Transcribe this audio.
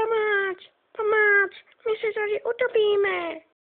Pomoc, pomoc, my se tady utopíme.